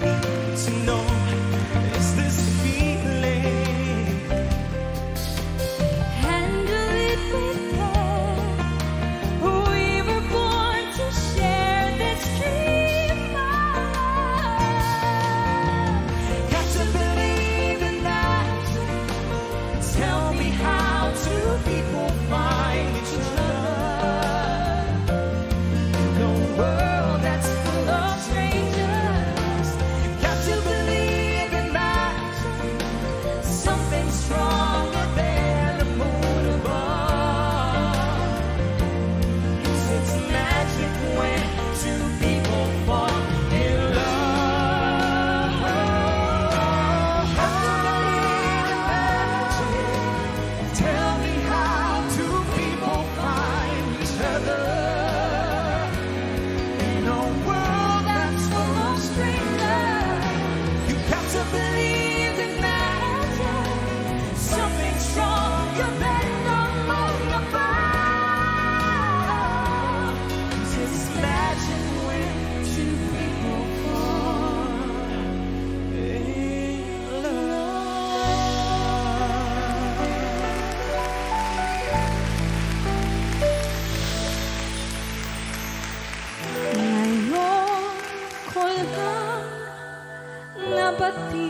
to know napati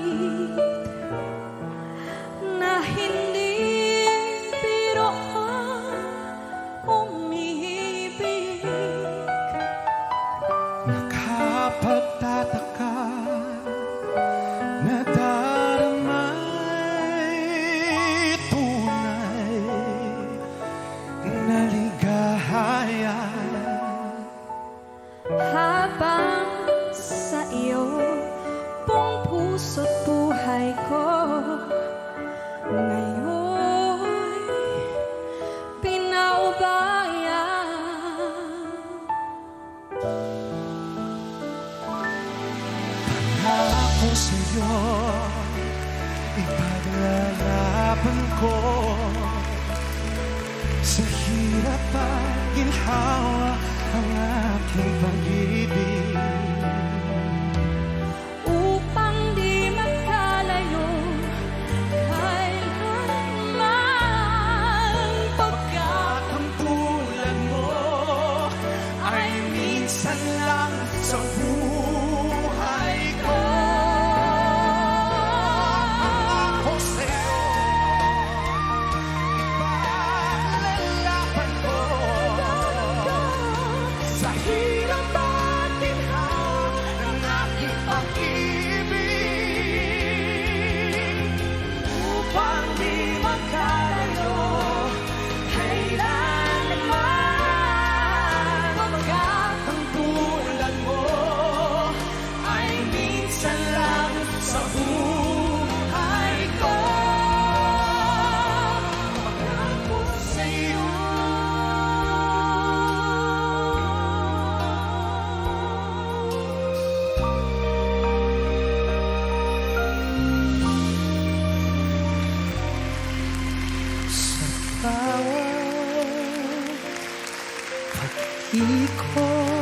ko Sa hirap at ginhawa ang aking pag-ibig. Upang di magkalayo kailanman pagkat Pagkampulan mo ay minsan lang sa buhay 把我捧一空